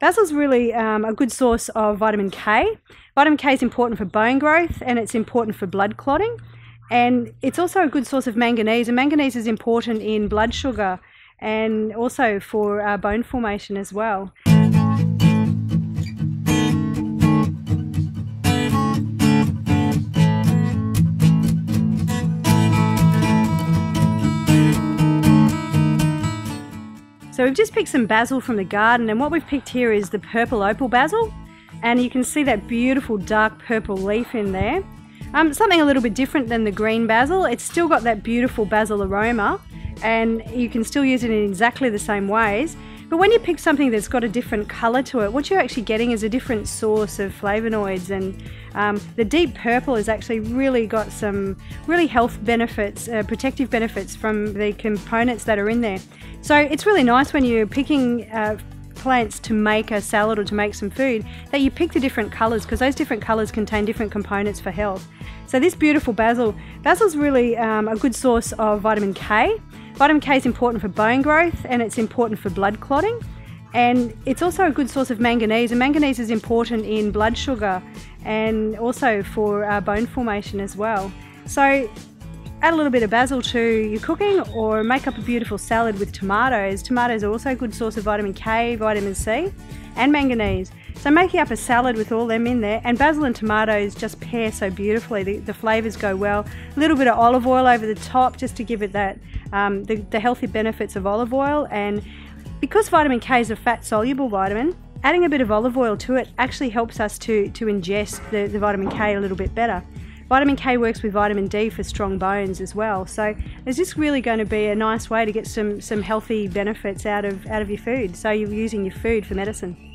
Basil's really um, a good source of vitamin K. Vitamin K is important for bone growth and it's important for blood clotting. And it's also a good source of manganese, and manganese is important in blood sugar and also for uh, bone formation as well. So we've just picked some basil from the garden and what we've picked here is the purple opal basil and you can see that beautiful dark purple leaf in there. Um, something a little bit different than the green basil. It's still got that beautiful basil aroma and you can still use it in exactly the same ways. But when you pick something that's got a different colour to it, what you're actually getting is a different source of flavonoids and um, the deep purple has actually really got some really health benefits, uh, protective benefits from the components that are in there. So it's really nice when you're picking uh, plants to make a salad or to make some food that you pick the different colours because those different colours contain different components for health. So this beautiful basil, basil's really um, a good source of vitamin K. Vitamin K is important for bone growth and it's important for blood clotting. And it's also a good source of manganese, and manganese is important in blood sugar and also for uh, bone formation as well. So add a little bit of basil to your cooking or make up a beautiful salad with tomatoes. Tomatoes are also a good source of vitamin K, vitamin C and manganese. So making up a salad with all them in there and basil and tomatoes just pair so beautifully. The, the flavours go well. A little bit of olive oil over the top just to give it that um, the, the healthy benefits of olive oil and because vitamin K is a fat soluble vitamin, adding a bit of olive oil to it actually helps us to, to ingest the, the vitamin K a little bit better. Vitamin K works with vitamin D for strong bones as well. So there's just really going to be a nice way to get some, some healthy benefits out of, out of your food. So you're using your food for medicine.